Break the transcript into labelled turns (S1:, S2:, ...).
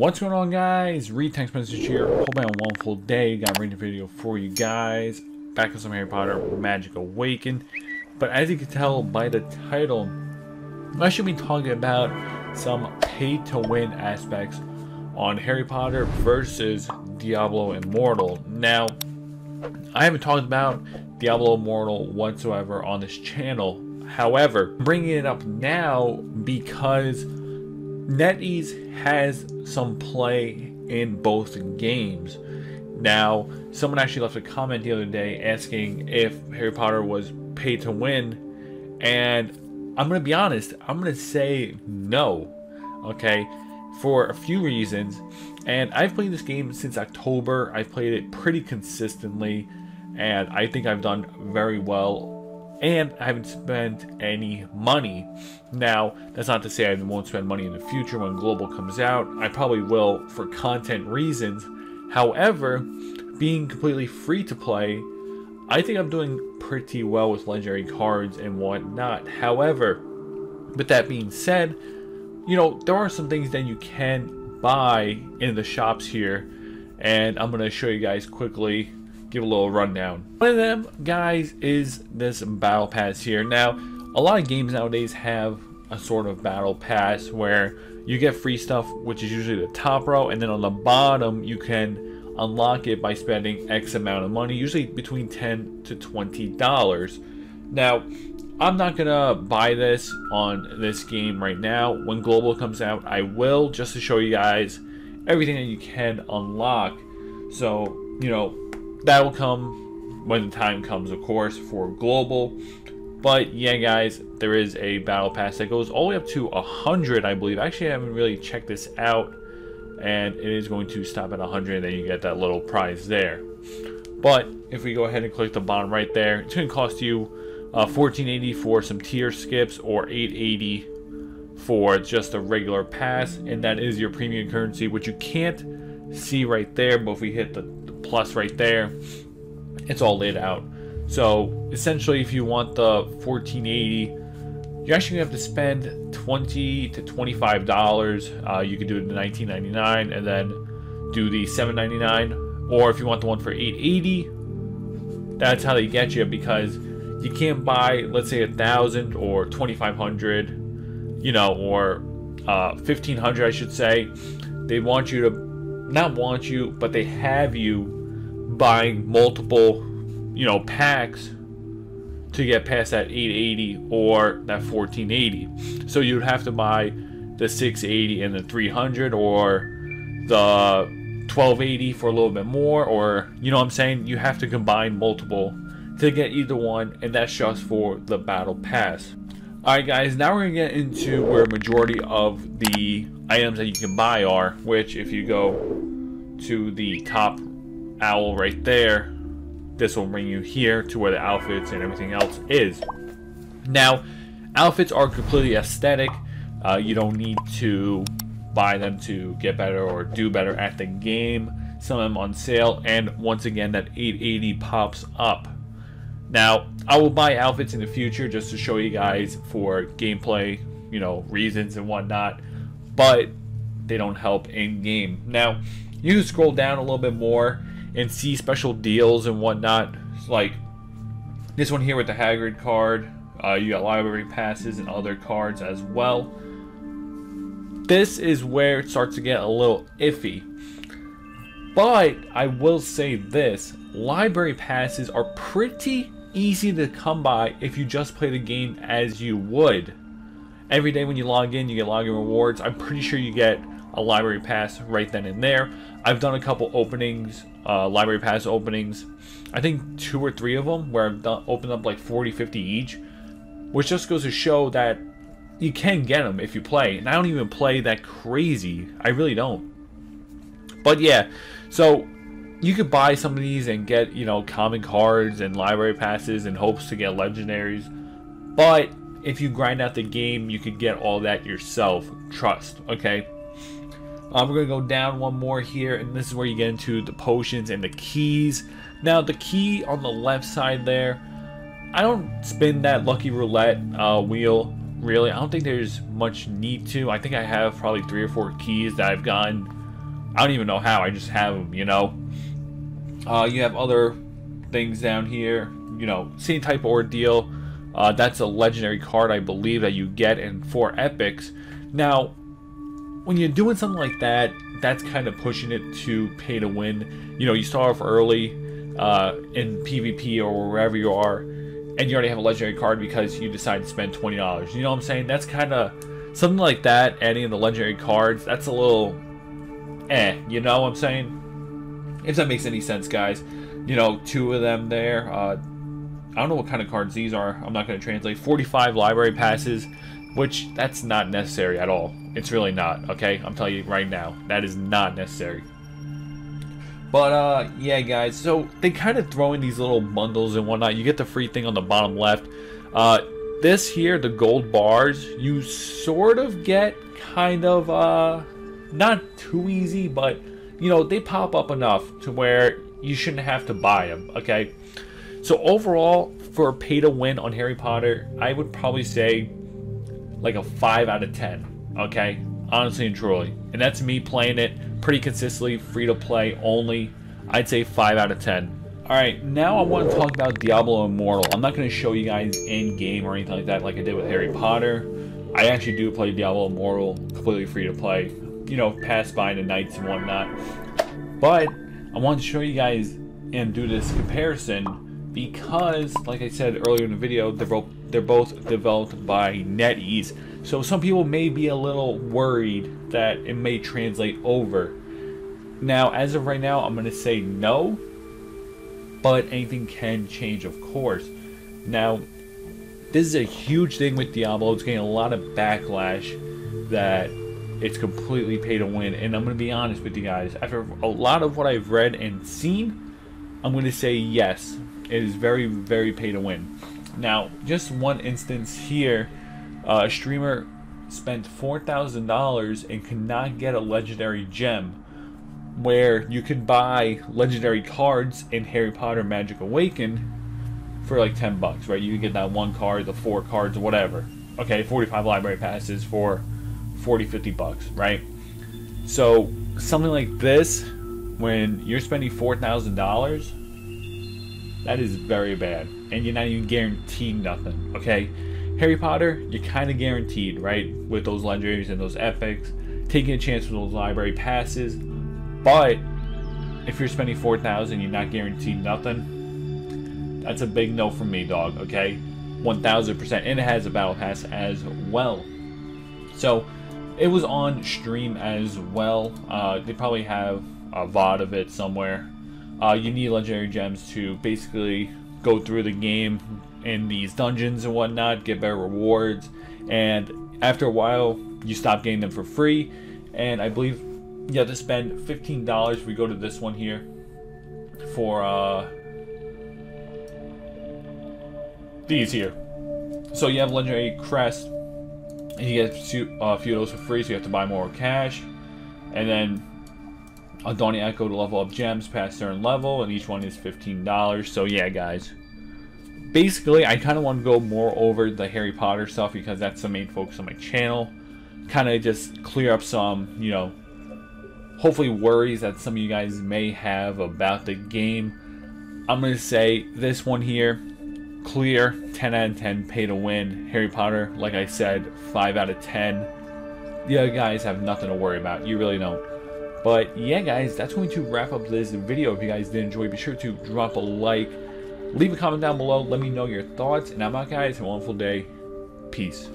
S1: What's going on guys? Read text message here. Hope I had a wonderful day. Got a video for you guys. Back with some Harry Potter Magic Awakened. But as you can tell by the title, I should be talking about some pay to win aspects on Harry Potter versus Diablo Immortal. Now, I haven't talked about Diablo Immortal whatsoever on this channel. However, bringing it up now because NetEase has some play in both games. Now, someone actually left a comment the other day asking if Harry Potter was pay to win, and I'm gonna be honest, I'm gonna say no. Okay, for a few reasons. And I've played this game since October. I've played it pretty consistently, and I think I've done very well. And I haven't spent any money. Now, that's not to say I won't spend money in the future when Global comes out. I probably will for content reasons. However, being completely free to play, I think I'm doing pretty well with legendary cards and whatnot. However, with that being said, you know, there are some things that you can buy in the shops here and I'm going to show you guys quickly give a little rundown. One of them guys is this battle pass here. Now a lot of games nowadays have a sort of battle pass where you get free stuff which is usually the top row and then on the bottom you can unlock it by spending X amount of money usually between 10 to 20 dollars. Now I'm not gonna buy this on this game right now. When Global comes out, I will just to show you guys everything that you can unlock. So, you know, that will come when the time comes, of course, for Global. But yeah, guys, there is a battle pass that goes all the way up to 100, I believe. Actually, I haven't really checked this out. And it is going to stop at 100, and then you get that little prize there. But if we go ahead and click the bottom right there, it's going to cost you uh, 1480 for some tier skips or 880 for just a regular pass and that is your premium currency which you can't see right there but if we hit the, the plus right there. It's all laid out. So essentially if you want the 1480 you actually have to spend 20 to 25 dollars. Uh, you can do it in 1999 and then do the 799 or if you want the one for 880 that's how they get you because you can't buy let's say a thousand or 2500 you know or uh, 1500 i should say. They want you to not want you but they have you buying multiple you know packs to get past that 880 or that 1480 so you'd have to buy the 680 and the 300 or the 1280 for a little bit more or you know what i'm saying you have to combine multiple to get either one, and that's just for the Battle Pass. Alright guys, now we're to get into where majority of the items that you can buy are, which if you go to the top owl right there, this will bring you here to where the outfits and everything else is. Now, outfits are completely aesthetic. Uh, you don't need to buy them to get better or do better at the game. Some of them on sale, and once again, that 880 pops up. Now, I will buy outfits in the future just to show you guys for gameplay, you know, reasons and whatnot, but they don't help in game. Now, you scroll down a little bit more and see special deals and whatnot. Like this one here with the Hagrid card. Uh, you got library passes and other cards as well. This is where it starts to get a little iffy. But I will say this library passes are pretty easy to come by if you just play the game as you would. Every day when you log in, you get login rewards. I'm pretty sure you get a library pass right then and there. I've done a couple openings, uh, library pass openings. I think two or three of them where I've done, opened up like 40, 50 each, which just goes to show that you can get them if you play. And I don't even play that crazy. I really don't. But yeah, so you could buy some of these and get, you know, common cards and library passes in hopes to get legendaries. But if you grind out the game, you could get all that yourself. Trust, okay? Um, we're going to go down one more here, and this is where you get into the potions and the keys. Now, the key on the left side there, I don't spin that lucky roulette uh, wheel, really. I don't think there's much need to. I think I have probably three or four keys that I've gotten I don't even know how. I just have them, you know. Uh, you have other things down here. You know, same type of ordeal. Uh, that's a legendary card, I believe, that you get in four epics. Now, when you're doing something like that, that's kind of pushing it to pay to win. You know, you start off early uh, in PvP or wherever you are, and you already have a legendary card because you decide to spend twenty dollars. You know what I'm saying? That's kind of something like that. Adding in the legendary cards, that's a little, eh. You know what I'm saying? If that makes any sense, guys. You know, two of them there. Uh, I don't know what kind of cards these are. I'm not going to translate. 45 library passes, which that's not necessary at all. It's really not, okay? I'm telling you right now. That is not necessary. But, uh, yeah, guys. So, they kind of throw in these little bundles and whatnot. You get the free thing on the bottom left. Uh, this here, the gold bars, you sort of get kind of, uh, not too easy, but, you know, they pop up enough to where you shouldn't have to buy them, okay? So overall, for pay to win on Harry Potter, I would probably say like a 5 out of 10. Okay? Honestly and truly. And that's me playing it pretty consistently, free to play only. I'd say 5 out of 10. Alright, now I want to talk about Diablo Immortal. I'm not going to show you guys in game or anything like that like I did with Harry Potter. I actually do play Diablo Immortal completely free to play. You know, pass by the nights and whatnot. But I want to show you guys and do this comparison because, like I said earlier in the video, they're both, they're both developed by NetEase. So some people may be a little worried that it may translate over. Now, as of right now, I'm going to say no, but anything can change, of course. Now, this is a huge thing with Diablo. It's getting a lot of backlash that it's completely pay to win. And I'm going to be honest with you guys. After a lot of what I've read and seen, I'm going to say yes. It is very, very pay to win. Now, just one instance here, uh, a streamer spent $4,000 and could not get a legendary gem where you could buy legendary cards in Harry Potter Magic Awaken for like 10 bucks, right? You can get that one card, the four cards, whatever. Okay, 45 library passes for 40, 50 bucks, right? So, something like this, when you're spending $4,000, that is very bad. And you're not even guaranteed nothing, okay? Harry Potter, you're kind of guaranteed, right? With those legendaries and those epics. Taking a chance with those library passes. But if you're spending 4000 you're not guaranteed nothing. That's a big no from me, dog, okay? 1000%. And it has a battle pass as well. So, it was on stream as well. Uh, they probably have a VOD of it somewhere. Uh, you need legendary gems to basically go through the game in these dungeons and whatnot, get better rewards, and after a while, you stop getting them for free. And I believe you have to spend $15 if we go to this one here for uh, these here. So you have legendary crest, and you get a few of those for free, so you have to buy more cash. And then a Dawning Echo to level up gems past certain level, and each one is $15. So yeah, guys. Basically, I kind of want to go more over the Harry Potter stuff because that's the main focus on my channel. Kind of just clear up some, you know, hopefully worries that some of you guys may have about the game. I'm going to say this one here, clear, 10 out of 10, pay to win. Harry Potter, like I said, 5 out of 10. The guys have nothing to worry about. You really don't. But yeah, guys, that's going to wrap up this video. If you guys did enjoy, be sure to drop a like, leave a comment down below, let me know your thoughts, and I'm out, guys. Have a wonderful day. Peace.